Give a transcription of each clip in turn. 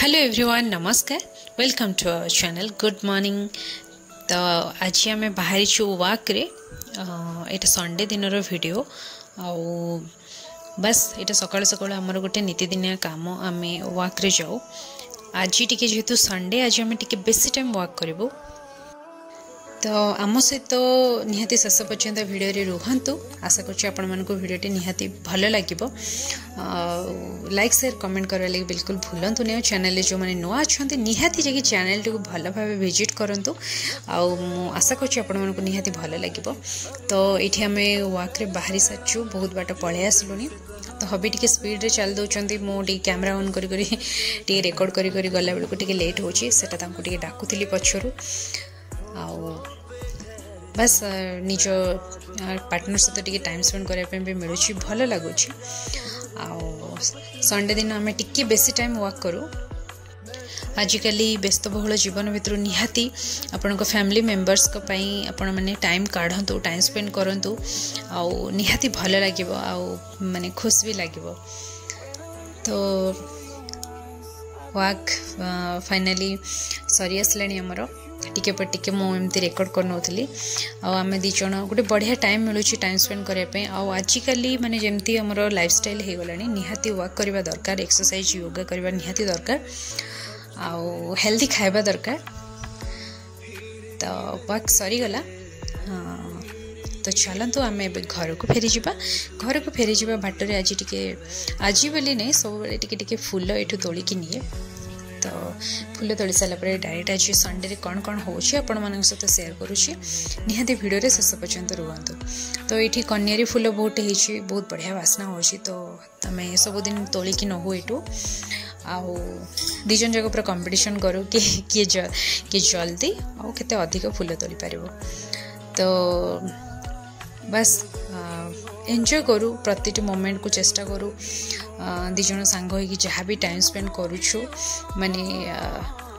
hello everyone नमस्कार welcome to our channel good morning ତ ଆଜି ଆମେ ବାହାରିଛୁ ୱାକ୍ରେ ଏଇଟା ସଣ୍ଡେ ଦିନର ଭିଡ଼ିଓ ଆଉ ବାସ୍ ଏଇଟା ସକାଳୁ ସକାଳୁ ଆମର ଗୋଟେ ନୀତିଦିନିଆ କାମ ଆମେ ୱାକ୍ରେ ଯାଉ ଆଜି ଟିକେ ଯେହେତୁ ସଣ୍ଡେ ଆଜି ଆମେ ଟିକେ ବେଶୀ ଟାଇମ୍ ୱାକ୍ କରିବୁ ତ ଆମ ସହିତ ନିହାତି ଶେଷ ପର୍ଯ୍ୟନ୍ତ ଭିଡ଼ିଓରେ ରୁହନ୍ତୁ ଆଶା କରୁଛି ଆପଣମାନଙ୍କୁ ଭିଡ଼ିଓଟି ନିହାତି ଭଲ ଲାଗିବ ଲାଇକ୍ ସେୟାର କମେଣ୍ଟ କରିବା ଲାଗି ବିଲକୁଲ ଭୁଲନ୍ତୁନି ଆଉ ଚ୍ୟାନେଲରେ ଯେଉଁମାନେ ନୂଆ ଅଛନ୍ତି ନିହାତି ଯାଇକି ଚ୍ୟାନେଲଟିକୁ ଭଲ ଭାବେ ଭିଜିଟ୍ କରନ୍ତୁ ଆଉ ମୁଁ ଆଶା କରୁଛି ଆପଣମାନଙ୍କୁ ନିହାତି ଭଲ ଲାଗିବ ତ ଏଇଠି ଆମେ ୱାକ୍ରେ ବାହାରି ସାରିଛୁ ବହୁତ ବାଟ ପଳେଇ ଆସିଲୁଣି ତ ହବି ଟିକେ ସ୍ପିଡ଼ରେ ଚାଲି ଦେଉଛନ୍ତି ମୁଁ ଟିକେ କ୍ୟାମେରା ଅନ୍ କରି କରି ଟିକେ ରେକର୍ଡ଼ କରି କରି ଗଲାବେଳକୁ ଟିକେ ଲେଟ୍ ହେଉଛି ସେଟା ତାଙ୍କୁ ଟିକେ ଡାକୁଥିଲି ପଛରୁ ଆଉ ବାସ୍ ନିଜ ପାର୍ଟନର ସହିତ ଟିକେ ଟାଇମ୍ ସ୍ପେଣ୍ଡ କରିବା ପାଇଁ ବି ମିଳୁଛି ଭଲ ଲାଗୁଛି ଆଉ ସଣ୍ଡେ ଦିନ ଆମେ ଟିକେ ବେଶୀ ଟାଇମ୍ ୱାକ୍ କରୁ ଆଜିକାଲି ବ୍ୟସ୍ତବହୁଳ ଜୀବନ ଭିତରୁ ନିହାତି ଆପଣଙ୍କ ଫ୍ୟାମିଲି ମେମ୍ବର୍ସଙ୍କ ପାଇଁ ଆପଣମାନେ ଟାଇମ୍ କାଢ଼ନ୍ତୁ ଟାଇମ୍ ସ୍ପେଣ୍ଡ କରନ୍ତୁ ଆଉ ନିହାତି ଭଲ ଲାଗିବ ଆଉ ମାନେ ଖୁସି ବି ଲାଗିବ ତ ୱାକ୍ ଫାଇନାଲି ସରି ଆସିଲାଣି ଆମର टिके पर टिके मुझे रेकर्ड कर करी आम दीज गोटे बढ़िया टाइम मिलूँ टाइम स्पेड करने आजिकल मैंने जमी आम लाइफ स्टाइल होती वर्क करवा दरकार एक्सरसाइज योगा करवा निहाती दरकार आल्दी खावा दरकार तो वाक सरीगला तो चलत आम घर को फेरी जावा घर को फेरी जावा बाटर आज टे आज बोली नहीं सब फूल यू नि ତ ଫୁଲ ତୋଳି ସାରିଲା ପରେ ଡାଏଟ୍ ଆଜି ସଣ୍ଡେରେ କ'ଣ କ'ଣ ହେଉଛି ଆପଣମାନଙ୍କ ସହିତ ସେୟାର କରୁଛି ନିହାତି ଭିଡ଼ିଓରେ ଶେଷ ପର୍ଯ୍ୟନ୍ତ ରୁହନ୍ତୁ ତ ଏଇଠି କନ୍ୟାରୀ ଫୁଲ ବହୁତ ହେଇଛି ବହୁତ ବଢ଼ିଆ ବାସ୍ନା ହେଉଛି ତ ତମେ ସବୁଦିନ ତୋଳିକି ନେଉ ଏଇଠୁ ଆଉ ଦୁଇ ଜଣ ଯାକ ପୁରା କମ୍ପିଟିସନ୍ କରୁ କି କିଏ କିଏ ଜଲ୍ଦି ଆଉ କେତେ ଅଧିକ ଫୁଲ ତୋଳିପାରିବ ତ ବାସ୍ ଏନ୍ଜୟ କରୁ ପ୍ରତିଟି ମୋମେଣ୍ଟକୁ ଚେଷ୍ଟା କରୁ ଦୁଇ ଜଣ ସାଙ୍ଗ ହେଇକି ଯାହା ବି ଟାଇମ୍ ସ୍ପେଣ୍ଡ କରୁଛୁ ମାନେ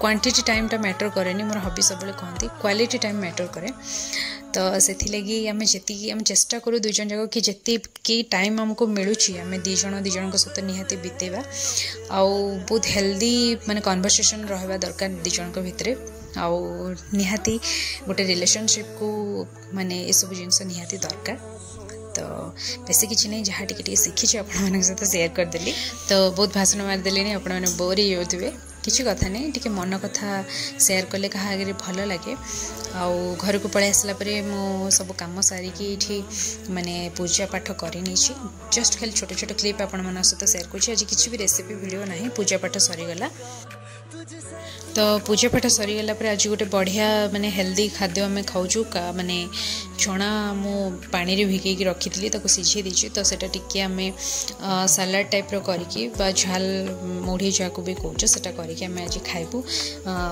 କ୍ୱାଣ୍ଟିଟି ଟାଇମ୍ଟା ମ୍ୟାଟର୍ କରେନି ମୋର ହବି ସବୁବେଳେ କହନ୍ତି କ୍ୱାଲିଟି ଟାଇମ୍ ମ୍ୟାଟର୍ କରେ तो से लगी आम जी आम चेस्टा करूँ दुज जाक कि जी टाइम आमको मिलूँ आम दीज दीज सहित निहाती बीतवा आउ बहुत हेल्दी मानते कनभरसेसन रहा दरकार दीज भितर आउ निहाती गोटे रिलेसनशिप को मानने सब जिन निहाती दरकार तो बेसी किसी नहीं जहाँ टे शिखी आपण मत सेयार करदे तो बहुत भाषण मारिदे आप बोरी हो କିଛି କଥା ନାହିଁ ଟିକେ ମନ କଥା ସେୟାର କଲେ କାହା ଆଗରେ ଭଲ ଲାଗେ ଆଉ ଘରକୁ ପଳାଇ ଆସିଲା ପରେ ମୁଁ ସବୁ କାମ ସାରିକି ଏଠି ମାନେ ପୂଜା ପାଠ କରିନେଇଛି ଜଷ୍ଟ ଖାଲି ଛୋଟ ଛୋଟ କ୍ଲିପ୍ ଆପଣମାନଙ୍କ ସହିତ ସେୟାର କରୁଛି ଆଜି କିଛି ବି ରେସିପି ଭିଡ଼ିଓ ନାହିଁ ପୂଜା ପାଠ ସରିଗଲା तो पूजा पाठ सरीगला आज गोटे बढ़िया मानते हेल्दी खाद्य आम खाऊ मानने चना मु पानी भिगे रखी थी सीझे तो सैटा से आम सालाड टाइप रही झाल मुढ़ी जहाँ को भी कौच से आज खाइबू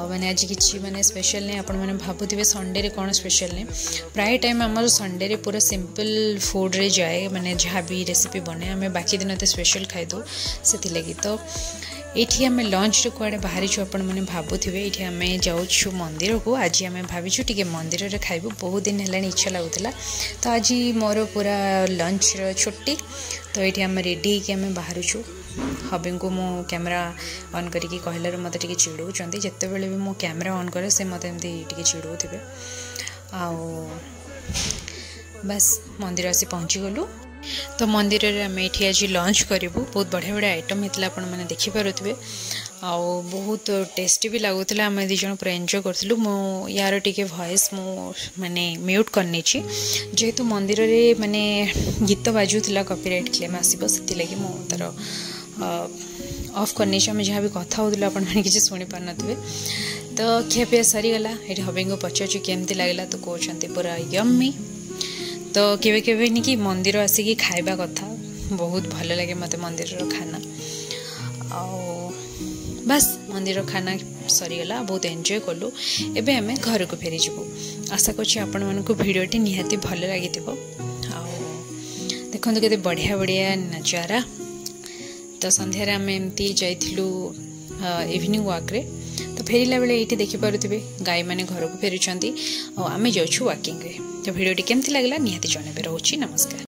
मैंने आज किसी मानते स्पेशल नहीं आप भावुवे संडे कौन स्पेशल नहीं प्राय टाइम आम संडे पूरा सिंपल फुड्रे जाए मैंने जहाँ भी रेसीपी बने आम बाकी दिन तो स्पेशल खाई से तो ଏଠି ଆମେ ଲଞ୍ଚରେ କୁଆଡ଼େ ବାହାରିଛୁ ଆପଣମାନେ ଭାବୁଥିବେ ଏଠି ଆମେ ଯାଉଛୁ ମନ୍ଦିରକୁ ଆଜି ଆମେ ଭାବିଛୁ ଟିକେ ମନ୍ଦିରରେ ଖାଇବୁ ବହୁତ ଦିନ ହେଲାଣି ଇଚ୍ଛା ଲାଗୁଥିଲା ତ ଆଜି ମୋର ପୁରା ଲଞ୍ଚର ଛୁଟି ତ ଏଠି ଆମେ ରେଡ଼ି ହେଇକି ଆମେ ବାହାରୁଛୁ ହବିଙ୍କୁ ମୁଁ କ୍ୟାମେରା ଅନ୍ କରିକି କହିଲାରୁ ମୋତେ ଟିକେ ଚିଡ଼ଉଛନ୍ତି ଯେତେବେଳେ ବି ମୁଁ କ୍ୟାମେରା ଅନ୍ କରେ ସେ ମୋତେ ଏମିତି ଟିକେ ଚିଡ଼ଉଥିବେ ଆଉ ବାସ୍ ମନ୍ଦିର ଆସି ପହଞ୍ଚିଗଲୁ ତ ମନ୍ଦିରରେ ଆମେ ଏଠି ଆଜି ଲଞ୍ଚ କରିବୁ ବହୁତ ବଢ଼ିଆ ବଢ଼ିଆ ଆଇଟମ୍ ହେଇଥିଲା ଆପଣମାନେ ଦେଖିପାରୁଥିବେ ଆଉ ବହୁତ ଟେଷ୍ଟି ବି ଲାଗୁଥିଲା ଆମେ ଦୁଇ ଜଣ ପୁରା ଏନ୍ଜୟ କରିଥିଲୁ ମୁଁ ୟାର ଟିକେ ଭଏସ୍ ମୁଁ ମାନେ ମ୍ୟୁଟ୍ କରିନେଇଛି ଯେହେତୁ ମନ୍ଦିରରେ ମାନେ ଗୀତ ବାଜୁଥିଲା କପିରାଇଟ୍ କ୍ଲେମ୍ ଆସିବ ସେଥିଲାଗି ମୁଁ ତା'ର ଅଫ୍ କରିନେଇଛି ଆମେ ଯାହା ବି କଥା ହେଉଥିଲୁ ଆପଣମାନେ କିଛି ଶୁଣିପାରୁନଥିବେ ତ ଖିଆପିଆ ସରିଗଲା ଏଠି ହବିଙ୍କୁ ପଚାରୁଛୁ କେମିତି ଲାଗିଲା ତ କହୁଛନ୍ତି ପୁରା ୟମ୍ମି ତ କେବେ କେବେ ନେଇକି ମନ୍ଦିର ଆସିକି ଖାଇବା କଥା ବହୁତ ଭଲ ଲାଗେ ମୋତେ ମନ୍ଦିରର ଖାନା ଆଉ ବାସ୍ ମନ୍ଦିର ଖାନା ସରିଗଲା ବହୁତ ଏନ୍ଜୟ କଲୁ ଏବେ ଆମେ ଘରକୁ ଫେରିଯିବୁ ଆଶା କରୁଛି ଆପଣମାନଙ୍କୁ ଭିଡ଼ିଓଟି ନିହାତି ଭଲ ଲାଗିଥିବ ଆଉ ଦେଖନ୍ତୁ କେତେ ବଢ଼ିଆ ବଢ଼ିଆ ନଜାରା ତ ସନ୍ଧ୍ୟାରେ ଆମେ ଏମିତି ଯାଇଥିଲୁ ଇଭିନିଂ ୱାକ୍ରେ फेरला बेले ये देखिपे गाई मैंने घर को फेरी आम जाऊँ तो भिडियो कमी लगेगा निहाती जन रोचे नमस्कार